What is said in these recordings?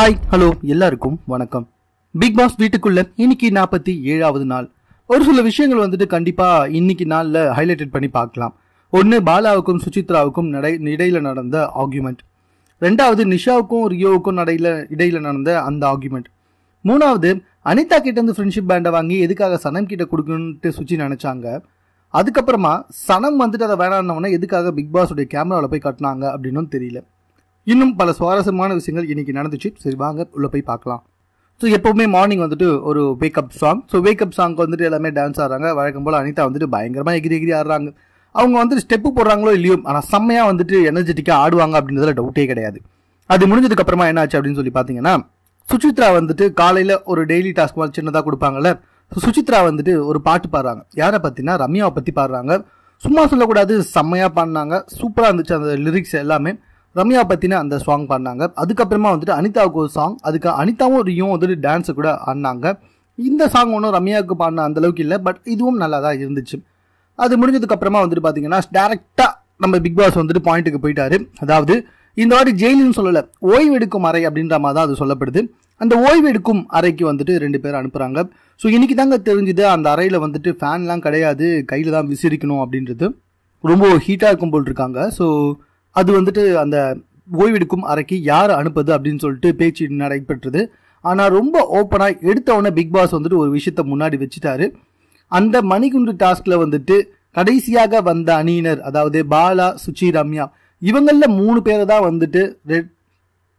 Hi hello எல்லாருக்கும் வணக்கம். Big pass வீட்டுக்குள்ள இன்னைக்கு நாற்பத்தி ஏழாவது நாள். ஒரு சில விஷயங்கள் வந்துட்டு கண்டிப்பா இன்னைக்கு நாளில் ஹைலைட்டட் பண்ணி பார்க்கலாம். ஒன்று பாலாவுக்கும் சுசித்ராவுக்கும் நடை இடையில நடந்த ஆர்கியூமெண்ட் ரெண்டாவது நிஷாவுக்கும் ரியோவுக்கும் நடையில இடையில நடந்த அந்த ஆர்கியூமெண்ட் மூணாவது அனிதா கிட்ட இருந்து ஃப்ரெண்ட்ஷிப் பேண்டை வாங்கி எதுக்காக சனம் கிட்ட கொடுக்கணுன்ட்டு சுச்சி நினைச்சாங்க. அதுக்கப்புறமா சனம் வந்துட்டு அதை வேணான்னவொடனே எதுக்காக பிக் பாஸுடைய கேமராவில் போய் கட்டினாங்க அப்படின்னும் தெரியல. இன்னும் பல சுவாரஸ்யமான விஷயங்கள் இன்றைக்கி நடந்துச்சு. சரி வாங்க உள்ளே போய் பார்க்கலாம். ஸோ எப்போவுமே மார்னிங் வந்துட்டு ஒரு wake up song so wake up சாங்க்கு வந்துட்டு எல்லாமே டான்ஸ் ஆடுறாங்க. வழக்கம் போல் அனிதா வந்துட்டு பயங்கரமாக எகிரி எகிரி ஆடுறாங்க. அவங்க வந்துட்டு ஸ்டெப்பு போடுறாங்களோ இல்லையோ ஆனால் செம்மையாக வந்துட்டு எனர்ஜெட்டிக்காக ஆடுவாங்க அப்படின்றதுல டவுட்டே கிடையாது. அது முடிஞ்சதுக்கப்புறமா என்ன ஆச்சு அப்படின்னு சொல்லி பார்த்தீங்கன்னா சுசித்ரா வந்துட்டு காலையில் ஒரு டெய்லி டாஸ்க் மாதிரி சின்னதாக கொடுப்பாங்கல்ல. ஸோ சுசித்ரா வந்துட்டு ஒரு பாட்டு பாடுறாங்க. யாரை பற்றினா ரம்யாவை பற்றி பாடுறாங்க. சும்மா சொல்லக்கூடாது செம்மையாக பாடினாங்க. சூப்பராக இருந்துச்சு அந்த லிரிக்ஸ் எல்லாமே. ரம்யா பற்றின அந்த சாங் பாடினாங்க. அதுக்கப்புறமா வந்துட்டு அனிதாவுக்கு ஒரு சாங் அதுக்கு அனிதாவும் ரியும் வந்துட்டு டான்ஸு கூட ஆடினாங்க. இந்த சாங் ஒன்றும் ரம்யாவுக்கு பாடின அந்த அளவுக்கு இல்லை பட் இதுவும் நல்லா தான் இருந்துச்சு. அது முடிஞ்சதுக்கப்புறமா வந்துட்டு பார்த்தீங்கன்னா டேரெக்டாக நம்ம பிக் பாஸ் வந்துட்டு பாயிண்ட்டுக்கு போயிட்டாரு. அதாவது இந்த வாட்டி ஜெயிலுன்னு சொல்லலை ஓய்வு எடுக்கும் அறை அப்படின்ற மாதிரி தான் அது சொல்லப்படுது. அந்த ஓய்வு எடுக்கும் அறைக்கு வந்துட்டு ரெண்டு பேர் அனுப்புகிறாங்க ஸோ இன்னைக்கு தாங்க தெரிஞ்சுது அந்த அறையில் வந்துட்டு ஃபேன்லாம் கிடையாது கையில் தான் விசிறிக்கணும் அப்படின்றது. ரொம்ப ஹீட்டாக இருக்கும் போல் இருக்காங்க. ஸோ அது வந்துட்டு அந்த ஓய்வெடுக்கும் அறைக்கு யார் அனுப்புது அப்படின்னு சொல்லிட்டு பேச்சு நடைபெற்றது. ஆனால் ரொம்ப ஓப்பனாக எடுத்தவொடனே பிக் பாஸ் வந்துட்டு ஒரு விஷயத்த முன்னாடி வச்சுட்டாரு. அந்த மணிகுண்டு டாஸ்கில் வந்துட்டு கடைசியாக வந்த அணியினர் அதாவது பாலா சுச்சி ரம்யா இவங்களில் மூணு பேரை தான் வந்துட்டு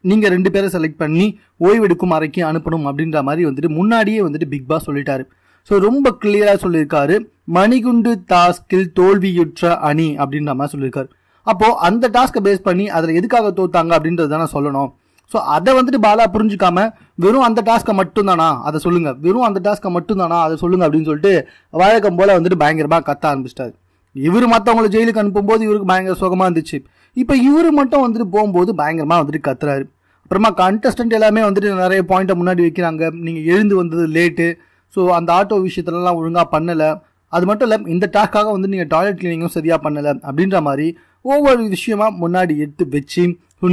நீங்கள் ரெண்டு பேரை செலக்ட் பண்ணி ஓய்வெடுக்கும் அறைக்கு அனுப்பணும் அப்படின்ற மாதிரி வந்துட்டு முன்னாடியே வந்துட்டு பிக் பாஸ் சொல்லிட்டாரு. ஸோ ரொம்ப கிளியராக சொல்லியிருக்காரு. மணிகுண்டு டாஸ்கில் தோல்வியுற்ற அணி அப்படின்ற மாதிரி சொல்லியிருக்காரு. அப்போ அந்த டாஸ்க்கை பேஸ் பண்ணி அதில் எதுக்காக தோத்தாங்க அப்படின்றது தானே சொல்லணும். ஸோ அதை வந்துட்டு பாலா புரிஞ்சுக்காம வெறும் அந்த டாஸ்க்கை மட்டும்தானா? அதை சொல்லுங்க. வெறும் அந்த டாஸ்க்கை மட்டும்தானா? அதை சொல்லுங்க அப்படின்னு சொல்லிட்டு வழக்கம் போல வந்துட்டு பயங்கரமாக கத்த ஆரம்பிச்சிட்டாரு. இவர் மற்றவங்கள ஜெயிலுக்கு அனுப்பும்போது இவருக்கு பயங்கர சுகமாக இருந்துச்சு. இப்போ இவர் மட்டும் வந்துட்டு போகும்போது பயங்கரமாக வந்துட்டு கத்துறாரு. அப்புறமா கண்டஸ்டன்ட் எல்லாமே வந்துட்டு நிறைய பாயிண்ட்டை முன்னாடி வைக்கிறாங்க. நீங்கள் எழுந்து வந்தது லேட்டு ஸோ அந்த ஆட்டோ விஷயத்துலலாம் ஒழுங்காக பண்ணலை. அது மட்டும் இல்லை இந்த டாஸ்க்காக வந்து நீங்கள் டாய்லெட் கிளீனிங்கும் சரியாக பண்ணலை அப்படின்ற மாதிரி ஒவ்வொரு விஷயமா முன்னாடி எடுத்து வச்சு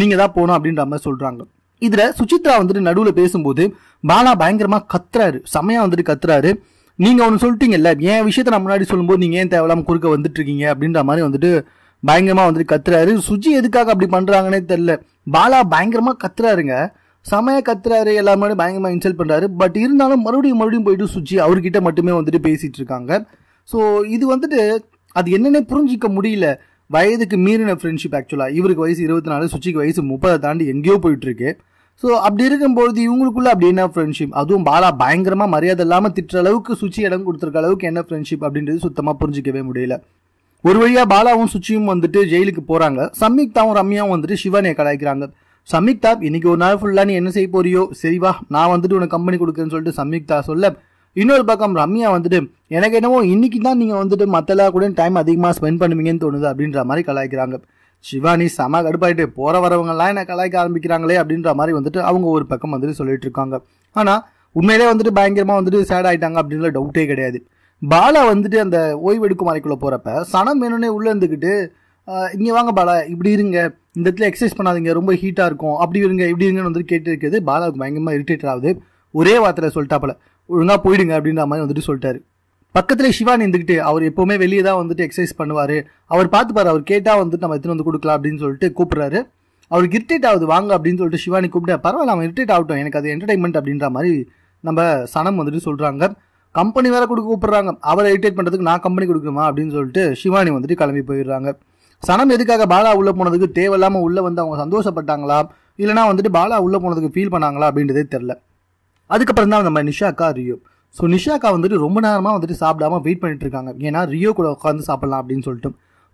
நீங்கள் தான் போகணும் அப்படின்ற மாதிரி சொல்கிறாங்க இதில் சுசித்ரா வந்துட்டு நடுவில் பேசும்போது பாலா பயங்கரமாக கத்துறாரு. செமையாக வந்துட்டு கத்துறாரு. நீங்கள் ஒன்று சொல்லிட்டீங்கல்ல என் விஷயத்தை நான் முன்னாடி சொல்லும்போது நீங்கள் ஏன் தேவையில்லாமல் குறுக்க வந்துட்டு இருக்கீங்க அப்படின்ற மாதிரி வந்துட்டு பயங்கரமாக வந்துட்டு கத்துறாரு. சுஜி எதுக்காக அப்படி பண்ணுறாங்கன்னே தெரில பாலா பயங்கரமாக கத்துறாருங்க. செமையா கத்துறாரு எல்லாரும் பயங்கரமாக இன்சல்ட் பண்ணுறாரு பட் இருந்தாலும் மறுபடியும் மறுபடியும் போயிட்டு சுஜி அவர்கிட்ட மட்டுமே வந்துட்டு பேசிகிட்டு இருக்காங்க. ஸோ இது வந்துட்டு அது என்னென்ன புரிஞ்சிக்க முடியல. வயதுக்கு மீறின ஃப்ரெண்ட்ஷிப் ஆக்சுவலாக இவருக்கு வயசு இருபத்தி நாலு சுச்சிக்கு வயசு முப்பதை தாண்டி எங்கேயோ போயிட்டுருக்கு. ஸோ அப்படி இருக்கும்போது இவங்களுக்குள்ள அப்படி என்ன ஃப்ரெண்ட்ஷிப் அதுவும் பாலா பயங்கரமாக மரியாதை இல்லாமல் திட்டுற அளவுக்கு சுச்சி இடம் கொடுத்துருக்க அளவுக்கு என்ன ஃப்ரெண்ட்ஷிப் அப்படின்றது சுத்தமாக புரிஞ்சிக்கவே முடியல. ஒரு வழியாக பாலாவும் சுச்சியும் வந்துட்டு ஜெயிலுக்கு போகிறாங்க சம்யுக்தாவும் ரம்யாவும் வந்துட்டு சிவானியை கலாய்க்கிறாங்க. சம்யுக்தா இன்னைக்கு ஒரு நாள் ஃபுல்லாக நீ என்ன செய்ய போறியோ? சரி வா நான் வந்துட்டு உனக்கு கம்பெனி கொடுக்குறேன்னு சொல்லிட்டு சம்யுக்தா சொல்ல இன்னொரு பக்கம் ரம்யா வந்துட்டு எனக்கு என்னவோ இன்னைக்கு தான் நீங்கள் வந்துட்டு மத்தலா கூட டைம் அதிகமாக ஸ்பெண்ட் பண்ணுவீங்கன்னு தோணுது அப்படின்ற மாதிரி கலாய்க்கிறாங்க. சிவானி செம கடுப்பாயிட்டு போகிற வரவங்க என்ன கலாய்க்க ஆரம்பிக்கிறாங்களே அப்படின்ற மாதிரி வந்துட்டு அவங்க ஒரு பக்கம் வந்துட்டு சொல்லிட்டு இருக்காங்க. ஆனால் உண்மையிலே வந்துட்டு பயங்கரமாக வந்துட்டு சேட் ஆகிட்டாங்க அப்படின்ற டவுட்டே கிடையாது. பாலா வந்துட்டு அந்த ஓய்வெடுக்கும் அறைக்குள்ள போகிறப்ப சனம் வேணும்னே உள்ளே இருந்துக்கிட்டு இங்கே வாங்க பாலா இப்படி இருங்க. இந்த இடத்துல எக்ஸசைஸ் பண்ணாதீங்க ரொம்ப ஹீட்டாக இருக்கும். அப்படி இருங்க இப்படி இருங்கன்னு வந்துட்டு கேட்டு இருக்குது பாலாவுக்கு பயங்கரமாக இரிட்டேட் ஆகுது. ஒரே வார்த்தையில் சொல்லிட்டாப்பில். ஒழுங்காக போயிடுங்க அப்படின்ற மாதிரி வந்துட்டு சொல்லிட்டாரு. பக்கத்தில் சிவா நின்றுக்கிட்டு அவர் எப்போவுமே வெளியே தான் வந்துட்டு எக்ஸசைஸ் பண்ணுவார். அவர் பார்த்துப்பாரு அவர் கேட்டால் வந்துட்டு நம்ம எத்தனை வந்து கொடுக்கலாம் அப்படின்னு சொல்லிட்டு கூப்பிட்றாரு. அவருக்கு இரிட்டேட் ஆகுது வாங்க அப்படின்னு சொல்லிட்டு சிவானி கூப்பிட்டு பரவாயில்ல அவன் இரிட்டேட் ஆகட்டும். எனக்கு அது என்டர்டைன்மெண்ட் அப்படின்ற மாதிரி நம்ம சனம் வந்துட்டு சொல்கிறாங்க கம்பெனி வேற கொடுக்க கூப்பிட்றாங்க. அவரை இரிட்டேட் பண்ணுறதுக்கு நான் கம்பெனி கொடுக்கணுமா அப்படின்னு சொல்லிட்டு சிவானி வந்துட்டு கிளம்பி போயிடுறாங்க. சனம் எதுக்காக பாலா உள்ளே போனதுக்கு தேவையில்லாமல் உள்ளே வந்து அவங்க சந்தோஷப்பட்டாங்களா? இல்லைனா வந்துட்டு பாலா உள்ளே போனதுக்கு ஃபீல் பண்ணாங்களா அப்படின்றதே தெரில அதுக்கப்புறம் தான் நம்ம நிஷாக்கா ரியோ. ஸோ நிஷாக்கா வந்துட்டு ரொம்ப நேரமாக வந்துட்டு சாப்பிடாம வெயிட் பண்ணிட்டு இருக்காங்க. ஏன்னா ரியோ கூட உட்காந்து சாப்பிடலாம் அப்படின்னு சொல்லிட்டு.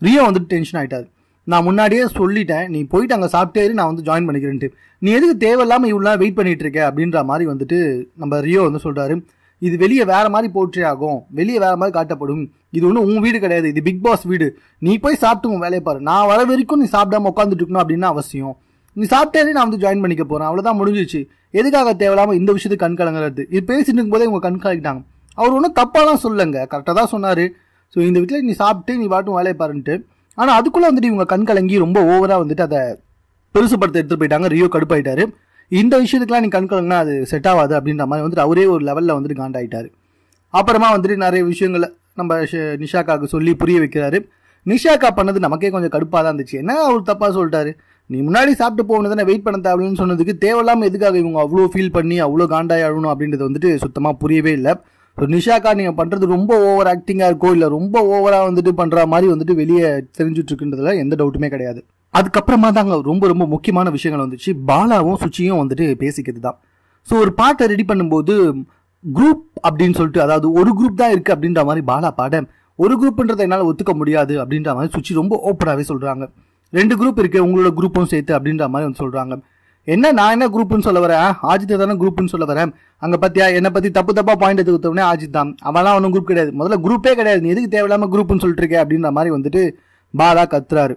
ரியோ வந்துட்டு டென்ஷன் ஆகிட்டாரு நான் முன்னாடியே சொல்லிட்டேன் நீ போயிட்டு அங்கே சாப்பிட்டே நான் வந்து ஜாயின் பண்ணிக்கிறேன்ட்டு. நீ எதுக்கு தேவையில்லாமல் இவ்வளோ வெயிட் பண்ணிட்டு இருக்க? அப்படின்ற மாதிரி வந்துட்டு நம்ம ரியோ வந்து சொல்கிறாரு இது வெளியே வேற மாதிரி போற்றே ஆகும். வெளியே வேற மாதிரி காட்டப்படும். இது ஒன்றும் உன் வீடு கிடையாது. இது பிக் பாஸ் வீடு. நீ போய் சாப்பிட்டு உன் வேலையை பாரு. நான் வர வரைக்கும் நீ சாப்பிடாம உட்காந்துட்டு இருக்கணும் அப்படின்னு அவசியம். நீ சாப்பிட்டே நான் வந்து ஜாயின் பண்ணிக்க போறேன். அவ்வளவுதான் முடிஞ்சிச்சு எதுக்காக தேவையில்லாம இந்த விஷயத்துக்கு கண் கலங்குறது? இது பேசிட்டு இருக்கும்போதே இவங்க கண் கலக்கிட்டாங்க. அவர் ஒன்றும் தப்பாலாம் சொல்லுங்க கரெக்டாக தான் சொன்னார். ஸோ இந்த வீட்டில் நீ சாப்பிட்டு நீ பாட்டும் வேலையை பாருன்ட்டு. ஆனால் அதுக்குள்ளே வந்துட்டு இவங்க கண் கலங்கி ரொம்ப ஓவராக வந்துட்டு அதை பெருசுப்படுத்த எடுத்துட்டு போயிட்டாங்க. ரியோ கடுப்பாயிட்டாரு. இந்த விஷயத்துக்குலாம் நீ கண்கலங்கன்னா அது செட் ஆகாது அப்படின்ற மாதிரி வந்துட்டு அவரே ஒரு லெவலில் வந்துட்டு காண்டாயிட்டாரு. அப்புறமா வந்துட்டு நிறைய விஷயங்களை நம்ம நிஷாக்காவுக்கு சொல்லி புரிய வைக்கிறாரு. நிஷாக்கா பண்ணது நமக்கே கொஞ்சம் கடுப்பாக தான் இருந்துச்சு. என்ன அவர் தப்பாக சொல்லிட்டாரு? நீ முன்னாடி சாப்பிட்டு போகணும் வெயிட் பண்ண தேவைன்னு சொன்னதுக்கு தேவையில்லாமல் எதுக்காக இவங்க அவ்வளோ ஃபீல் பண்ணி அவ்வளோ காண்டாய் அழணும் அப்படின்றது வந்துட்டு சுத்தமாக புரியவே இல்லை. ஸோ நிஷாக்கா நீங்கள் பண்ணுறது ரொம்ப ஓவர் ஆக்டிங்காக இருக்கோ இல்லை ரொம்ப ஓவராக வந்துட்டு பண்ணுற மாதிரி வந்துட்டு வெளியே தெரிஞ்சுட்ருக்குன்றதுல எந்த டவுட்டுமே கிடையாது. அதுக்கப்புறமா தாங்க ரொம்ப ரொம்ப முக்கியமான விஷயங்கள் வந்துச்சு. பாலாவும் சுச்சியும் வந்துட்டு பேசிக்கிறது தான் ஸோ ஒரு பாட்டை ரெடி பண்ணும்போது குரூப் அப்படின்னு சொல்லிட்டு அதாவது ஒரு குரூப் தான் இருக்குது அப்படின்ற மாதிரி பாலா பாட ஒரு குரூப்ன்றதை என்னால் ஒத்துக்க முடியாது அப்படின்ற மாதிரி சுச்சி ரொம்ப ஓப்பனாகவே சொல்கிறாங்க ரெண்டு குரூப் இருக்கு உங்களோட குரூப்பும் சேர்த்து அப்படின்ற மாதிரி வந்து சொல்றாங்க. என்ன நான் என்ன குரூப்னு சொல்ல வரேன்? ஆஜித் தானே குரூப்னு சொல்ல வரேன்? அங்க பத்தியா என்னை பத்தி தப்பு தப்பா பாயிண்ட் எடுத்து கொடுத்தவனே ஆஜித் தான். அவன்லாம் ஒன்றும் குரூப் கிடையாது. முதல்ல குரூப்பே கிடையாது. நீ எதுக்கு தேவையில்லாம குரூப்னு சொல்லிட்டு இருக்கே அப்படின்ற மாதிரி வந்துட்டு பாலா கத்துறாரு.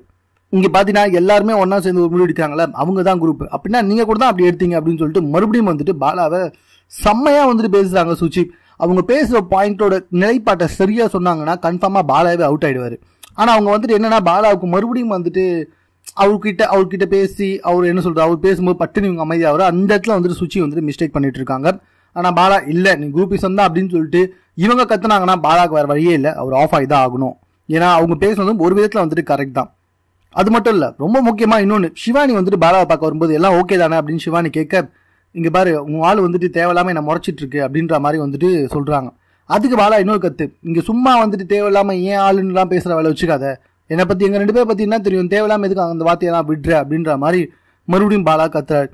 இங்க பாத்தீங்கன்னா எல்லாருமே ஒன்றா சேர்ந்து ஒரு முடிவு அவங்க தான் குரூப் அப்படின்னா நீங்க கூட தான் அப்படி எடுத்தீங்க அப்படின்னு சொல்லிட்டு மறுபடியும் வந்துட்டு பாலாவை செம்மையா வந்துட்டு பேசுறாங்க சுச்சி அவங்க பேசுகிற பாயிண்டோட நிலைப்பாட்டை சரியா சொன்னாங்கன்னா கன்ஃபார்மா பாலாவே அவுட் ஆயிடுவாரு. ஆனா அவங்க வந்துட்டு என்னன்னா பாலாவுக்கு மறுபடியும் வந்துட்டு அவர்கிட்ட அவர்கிட்ட பேசி அவர் என்ன சொல்றாரு? அவர் பேசும்போது பட்டுன்னு இவங்க அமைதியாகிற அந்த இடத்துல வந்துட்டு சுச்சி வந்துட்டு மிஸ்டேக் பண்ணிட்டு இருக்காங்க. ஆனா பாலா இல்ல நீ குரூப்பிசம் தான் அப்படின்னு சொல்லிட்டு இவங்க கத்துனாங்கன்னா பாலாவுக்கு வேற வழியே இல்லை. அவர் ஆஃப் ஆகி தான் ஆகணும். ஏன்னா அவங்க பேசுனதும் ஒரு விதத்துல வந்துட்டு கரெக்ட் தான். அது மட்டும் இல்ல ரொம்ப முக்கியமா இன்னொன்னு சிவானி வந்துட்டு பாலாவை பார்க்க வரும்போது எல்லாம் ஓகே தானே? அப்படின்னு சிவானி கேட்க இங்க பாரு உங்க ஆள் வந்துட்டு தேவையில்லாம என்ன முறைச்சிட்டு இருக்கு அப்படின்ற மாதிரி வந்துட்டு சொல்றாங்க. அதுக்கு பாலா இன்னொரு கத்து. இங்க சும்மா வந்துட்டு தேவையில்லாம ஏன் ஆளுன்னுலாம் பேசுற வேலை வச்சுக்காத. என்னை பத்தி எங்க ரெண்டு பேரை பத்தி என்ன தெரியும்? தேவையில்லாம எதுக்கு அந்த வார்த்தையெல்லாம் விடுற அப்படின்ற மாதிரி மறுபடியும் பாலா கத்துறாரு.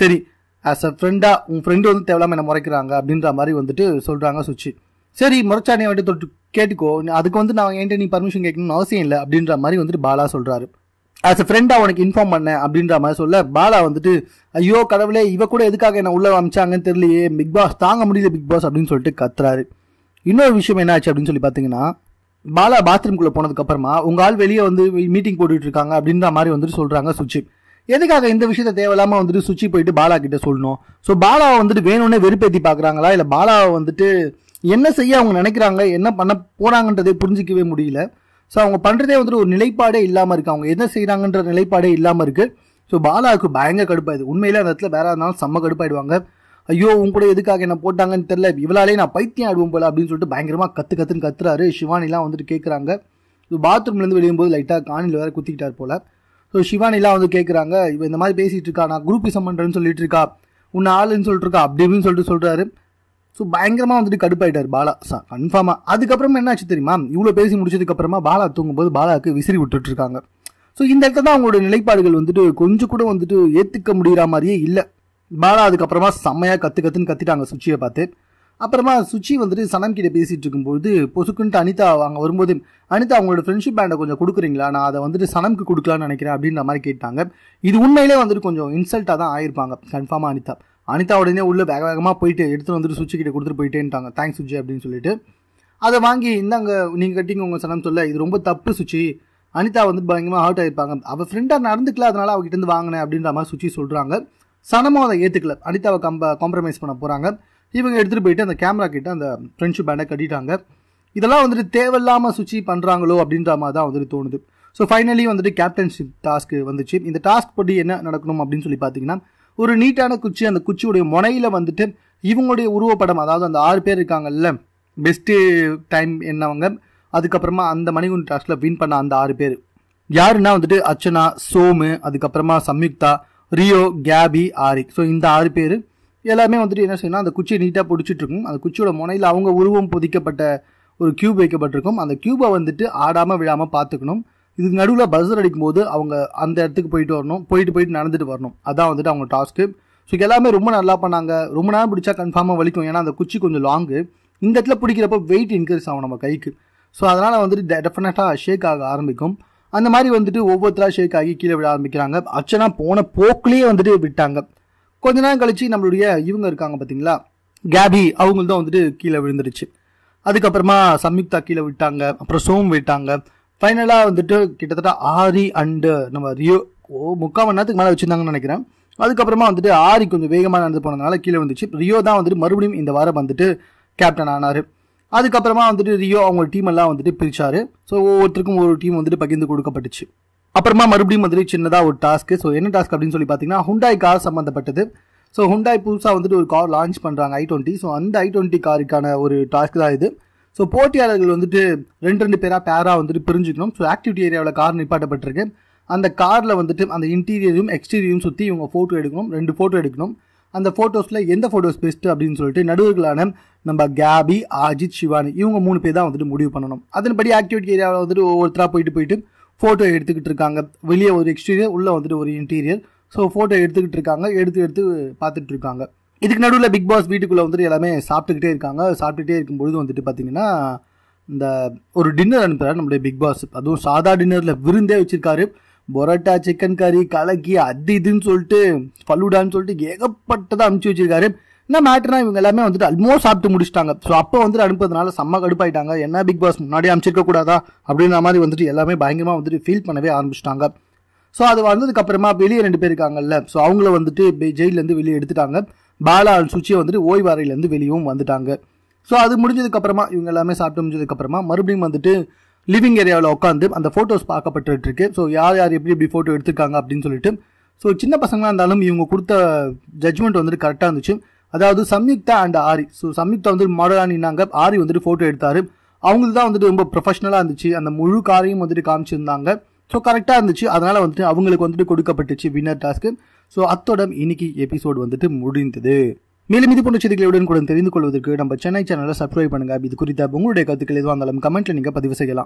சரி ஆஸ் அ ஃப்ரெண்டா உன் ஃப்ரெண்டு வந்து தேவையில்லாம என்ன முறைக்கிறாங்க அப்படின்ற மாதிரி வந்துட்டு சொல்றாங்க சுச்சி. சரி முறைச்சானே வந்துட்டு தொட்டு கேட்டுக்கோ. அதுக்கு வந்து நான் என்கிட்ட நீ பர்மிஷன் கேட்கணும்னு அவசியம் இல்லை அப்படின்ற மாதிரி வந்துட்டு பாலா சொல்றாரு. ஆஸ் அ ஃப்ரெண்டாக உனக்கு இன்ஃபார்ம் பண்ணேன் அப்படின்ற மாதிரி சொல்ல பாலா வந்துட்டு ஐயோ கடவுளே இவ கூட எதுக்காக என்ன உள்ள அமிச்சாங்கன்னு தெரியலையே. பிக் பாஸ் தாங்க முடியல பிக் பாஸ் அப்படின்னு சொல்லிட்டு கத்துறாரு. இன்னொரு விஷயம் என்னாச்சு அப்படின்னு சொல்லி பார்த்தீங்கன்னா பாலா பாத்ரூம்குள்ளே போனதுக்கப்புறமா உங்கள் ஆள் வெளியே வந்து மீட்டிங் போட்டுட்டு இருக்காங்க அப்படின்ற மாதிரி வந்துட்டு சொல்கிறாங்க சுச்சி. எதுக்காக இந்த விஷயத்த தேவையில்லாம வந்துட்டு சுச்சி போயிட்டு பாலா கிட்ட சொல்லணும்? ஸோ பாலாவை வந்துட்டு வேணும்னே வெறுப்பேத்தி பார்க்குறாங்களா இல்லை பாலாவை வந்துட்டு என்ன செய்ய அவங்க நினைக்கிறாங்க? என்ன பண்ண போறாங்கன்றதை புரிஞ்சிக்கவே முடியல. ஸோ அவங்க பண்ணுறதே வந்துட்டு ஒரு நிலைப்பாடே இல்லாமல் இருக்குது அவங்க என்ன செய்கிறாங்கன்ற நிலைப்பாடே இல்லாமல் இருக்குது ஸோ பாலாவுக்கு பயங்கர கடுப்பாயுது உண்மையிலே அந்த இடத்துல வேற இருந்தாலும் செம்ம கடுப்பாயிடுவாங்க. ஐயோ உன் கூட எதுக்காக என்ன போட்டாங்கன்னு தெரியல. இவளாலே நான் பைத்தியம் ஆடுவோம் போல அப்படின்னு சொல்லிட்டு பயங்கரமா கத்து கத்துன்னு கத்துறாரு. சிவானிலாம் வந்துட்டு கேட்குறாங்க ஸோ பாத்ரூம்ல இருந்து வெளியும்போது லைட்டா காணில வேற குத்திக்கிட்டார் போல. ஸோ சிவானிலாம் வந்து கேட்குறாங்க இவ இந்த மாதிரி பேசிட்டு இருக்கா? நான் குரூப்பிசம் பண்றேன்னு சொல்லிட்டு இருக்கா? உன்னை ஆளுன்னு சொல்லிட்டு இருக்கா? அப்படி இப்படின்னு சொல்லிட்டு சொல்றாரு. ஸோ பயங்கரமா வந்துட்டு கடுப்பாயிட்டார் பாலா. கன்ஃபார்மா அதுக்கப்புறமா என்னாச்சு தெரியுமா? இவ்வளோ பேசி முடிச்சதுக்கு அப்புறமா பாலா தூங்கும்போது பாலாவுக்கு விசிறி விட்டுட்டு இருக்காங்க. ஸோ இந்த இடத்துல தான் அவங்களோட நிலைப்பாடுகள் வந்துட்டு கொஞ்சம் கூட வந்துட்டு ஏற்றுக்க முடிகிற மாதிரியே இல்லை. பாலா அதுக்கப்புறமா செம்மையாக கற்று கத்துன்னு கத்திட்டாங்க சுச்சியை பார்த்து. அப்புறமா சுச்சி வந்துட்டு சனம் கிட்ட பேசிட்டு இருக்கும்போது பொசுக்குன்ட்டு அனிதா அங்கே வரும்போது அனிதா அவங்களோட ஃப்ரெண்ட்ஷிப் பேண்டை கொஞ்சம் கொடுக்குறீங்களா? நான் அதை வந்துட்டு சனம்க்கு கொடுக்கலான்னு நினைக்கிறேன் அப்படின்ற மாதிரி கேட்டாங்க. இது உண்மையிலே வந்துட்டு கொஞ்சம் இன்சல்ட்டாக தான் ஆயிருப்பாங்க கன்ஃபார்மாக அனிதா. அனிதா உடனே உள்ளே வேக வேகமாக போயிட்டு எடுத்துகிட்டு வந்துட்டு சுச்சி கிட்ட கொடுத்துட்டு போயிட்டேன்ட்டாங்க. தேங்க்ஸ் சுச்சி அப்படின்னு சொல்லிட்டு. அதை வாங்கி இந்தாங்க நீங்கள் கட்டிங்க உங்கள் சனம் சொல்ல இது ரொம்ப தப்பு சுச்சி. அனிதா வந்து பயங்கரமாக ஹர்ட் ஆயிருப்பாங்க. அவள் ஃப்ரெண்டாக நடந்துக்கல அதனால் அவகிட்ட இருந்து வாங்கினேன் அப்படின்ற மாதிரி சுச்சி சொல்கிறாங்க சனமும் அதை ஏற்றுக்கல அனிதாவை கம்ப காம்ப்ரமைஸ் பண்ண போகிறாங்க இவங்க எடுத்துகிட்டு போயிட்டு அந்த கேமரா கிட்ட அந்த ஃப்ரெண்ட்ஷிப் பேண்டை கட்டிட்டாங்க. இதெல்லாம் வந்துட்டு தேவையில்லாமல் சுச்சி பண்ணுறாங்களோ அப்படின்ற மாதிரி தான் வந்துட்டு தோணுது. ஸோ ஃபைனலி வந்துட்டு கேப்டன்ஷிப் டாஸ்க் வந்துச்சு. இந்த டாஸ்க் படி என்ன நடக்கணும் அப்படின்னு சொல்லி பார்த்தீங்கன்னா ஒரு நீட்டான குச்சி அந்த குச்சியுடைய முனையில் வந்துட்டு இவங்களுடைய உருவப்படம் அதாவது அந்த ஆறு பேர் இருக்காங்கல்ல பெஸ்ட்டு டைம் என்னவங்க அதுக்கப்புறமா அந்த மணிகுண்டு டாஸ்கில் வின் பண்ண அந்த ஆறு பேர். யாருன்னா வந்துட்டு அர்ச்சனா சோமு அதுக்கப்புறமா சம்யுக்தா ரியோ கேபி ஆரிக் ஸோ இந்த ஆறு பேர் எல்லாமே வந்துட்டு என்ன செய்யணும் அந்த குச்சியை நீட்டாக பிடிச்சிட்டு இருக்கும் அந்த குச்சியோட முனையில் அவங்க உருவம் பொதிக்கப்பட்ட ஒரு கியூப் வைக்கப்பட்டிருக்கும். அந்த கியூபை வந்துட்டு ஆடாமல் விழாமல் பார்த்துக்கணும் இதுக்கு நடுவில் பஸ்ஸர் அடிக்கும்போது அவங்க அந்த இடத்துக்கு போயிட்டு வரணும். போயிட்டு போயிட்டு நடந்துட்டு வரணும். அதான் வந்துட்டு அவங்க டாஸ்க்கு ஸோ எல்லாமே ரொம்ப நல்லா பண்ணாங்க. ரொம்ப நேரம் பிடிச்சா கன்ஃபார்மாக வலிக்கும். ஏன்னா அந்த குச்சி கொஞ்சம் லாங்கு இந்த இடத்துல பிடிக்கிறப்ப வெயிட் இன்க்ரீஸ் ஆகும் நம்ம கைக்கு. ஸோ அதனால் வந்துட்டு டெஃபினட்டாக ஷேக் ஆக ஆரம்பிக்கும். அந்த மாதிரி வந்துட்டு ஒவ்வொருத்தரா ஷேக் ஆகி கீழே விட ஆரம்பிக்கிறாங்க. அர்ச்சனா போன போக்குலேயே வந்துட்டு விட்டாங்க. கொஞ்ச நேரம் கழிச்சு நம்மளுடைய இவங்க இருக்காங்க பார்த்தீங்களா கேபி அவங்களும் தான் வந்துட்டு கீழே விழுந்துருச்சு அதுக்கப்புறமா சம்யுக்தா கீழே விட்டாங்க. அப்புறம் சோம் விட்டாங்க. ஃபைனலாக வந்துட்டு கிட்டத்தட்ட ஆரி அண்டு நம்ம ரியோ ஓ முக்கால் மணி நேரத்துக்கு மேலே வச்சுருந்தாங்கன்னு நினைக்கிறேன். அதுக்கப்புறமா வந்துட்டு ஆரி கொஞ்சம் வேகமாக நடந்து போனதுனால கீழே வந்துச்சு ரியோ தான் வந்துட்டு மறுபடியும் இந்த வாரம் வந்துட்டு கேப்டன் ஆனார். அதுக்கப்புறமா வந்துட்டு ரியோ அவங்க டீம் எல்லாம் வந்துட்டு பிரிச்சாரு. ஸோ ஒவ்வொருத்தருக்கும் ஒரு டீம் வந்துட்டு பகிர்ந்து கொடுக்கப்பட்டுச்சு. அப்புறமா மறுபடியும் வந்துட்டு சின்னதாக ஒரு டாஸ்க்கு ஸோ என்ன டாஸ்க் அப்படின்னு சொல்லி பார்த்தீங்கன்னா ஹுண்டாய் கார் சம்மந்தப்பட்டது ஸோ ஹுண்டாய் புதுசாக வந்துட்டு ஒரு கார் லான்ச் பண்ணுறாங்க ஐ டுவெண்ட்டி ஸோ அந்த ஐ டுவெண்ட்டி காருக்கான ஒரு டாஸ்க் தான் இது. ஸோ போட்டியாளர்கள் வந்துட்டு ரெண்டு ரெண்டு பேராக பேராக வந்துட்டு பிரிஞ்சுக்கணும். ஸோ ஆக்டிவிட்டி ஏரியாவில் கார் நிப்பாட்டப்பட்டிருக்கு. அந்த காரில் வந்துட்டு அந்த இன்டீரியரும் எக்ஸ்டீரியரும் சுற்றி இவங்க ஃபோட்டோ எடுக்கணும். ரெண்டு ஃபோட்டோ எடுக்கணும். அந்த ஃபோட்டோஸில் எந்த ஃபோட்டோஸ் பெஸ்ட்டு அப்படின்னு சொல்லிட்டு நடுவர்களான நம்ம கேபி அஜித் சிவானி இவங்க மூணு பேர் தான் வந்துட்டு முடிவு பண்ணணும். அதன்படி ஆக்டிவிட்டி ஏரியாவில் வந்துட்டு ஒவ்வொருத்தராக போயிட்டு போயிட்டு ஃபோட்டோ எடுத்துக்கிட்டு இருக்காங்க. வெளியே ஒரு எக்ஸ்டீரியர் உள்ளே வந்துட்டு ஒரு இன்டீரியர் ஸோ ஃபோட்டோ எடுத்துக்கிட்டு இருக்காங்க. எடுத்து எடுத்து பார்த்துட்டு இருக்காங்க. இதுக்கு நடுவில் பிக் பாஸ் வீட்டுக்குள்ளே வந்துட்டு எல்லாமே சாப்பிட்டுக்கிட்டே இருக்காங்க. சாப்பிட்டுட்டே இருக்கும்பொழுது வந்துட்டு பார்த்தீங்கன்னா இந்த ஒரு டின்னர் அனுப்புகிறார் நம்மளுடைய பிக் பாஸ் அதுவும் சாதா டின்னரில் விருந்தே வச்சுருக்காரு. பொரோட்டா சிக்கன் கறி கலக்கி அது இதுன்னு சொல்லிட்டு ஃபலூடான்னு சொல்லிட்டு ஏகப்பட்டதை அனுப்பிச்சு வச்சிருக்காரு. என்ன மேட்டர்னா இவங்க எல்லாமே வந்துட்டு ஆல்மோஸ்ட் சாப்பிட்டு முடிச்சிட்டாங்க. ஸோ அப்போ வந்துட்டு அனுப்புறதுனால செம்ம கடுப்பாயிட்டாங்க. என்ன பிக் பாஸ் முன்னாடியே அனுப்பிச்சிருக்க கூடாதா? அப்படின்ற மாதிரி வந்துட்டு எல்லாமே பயங்கரமாக வந்துட்டு ஃபீல் பண்ணவே ஆரம்பிச்சிட்டாங்க. ஸோ அது வந்ததுக்கப்புறமா வெளியே ரெண்டு பேர் இருக்காங்கல்ல. ஸோ அவங்கள வந்துட்டு ஜெயிலேருந்து வெளியே எடுத்துட்டாங்க. பாலா சுச்சியை வந்துட்டு ஓய்வாரையிலேருந்து வெளியும் வந்துட்டாங்க. ஸோ அது முடிஞ்சதுக்கப்புறமா இவங்க எல்லாமே சாப்பிட்டு முடிஞ்சதுக்கப்புறமா மறுபடியும் வந்துட்டு லிவிங் ஏரியாவில் உட்காந்து அந்த ஃபோட்டோஸ் பார்க்கப்பட்டு இருக்கு ஸோ யார் யார் எப்படி எப்படி ஃபோட்டோ எடுத்திருக்காங்க அப்படின்னு சொல்லிட்டு. ஸோ சின்ன பசங்களாக இருந்தாலும் இவங்க கொடுத்த ஜட்ஜ்மெண்ட் வந்துட்டு கரெக்டாக இருந்துச்சு. அதாவது சம்யுக்தா அண்ட் ஆரி. ஸோ சம்யுக்தா வந்து மாடலாக நின்னாங்க. ஆரி வந்துட்டு ஃபோட்டோ எடுத்தாரு. அவங்களுக்கு தான் வந்துட்டு ரொம்ப ப்ரொஃபஷனலாக இருந்துச்சு. அந்த முழு காரையும் வந்துட்டு காமிச்சிருந்தாங்க. ஸோ கரெக்டாக இருந்துச்சு. அதனால் வந்துட்டு அவங்களுக்கு வந்துட்டு கொடுக்கப்பட்டுச்சு வின்னர் டாஸ்க்கு ஸோ அத்தோட இன்னைக்கு எபிசோடு வந்துட்டு முடிந்தது. மேலும் இது போன்ற செய்திகளை கூட தெரிந்து கொள்வதற்கு நம்ம சென்னை சேனலை சப்ஸ்கிரைப் பண்ணுங்க. இது குறித்த உங்களுடைய கருத்துக்கள் எதுவாக இருந்தாலும் கமெண்ட்ல நீங்கள் பதிவு செய்யலாம்.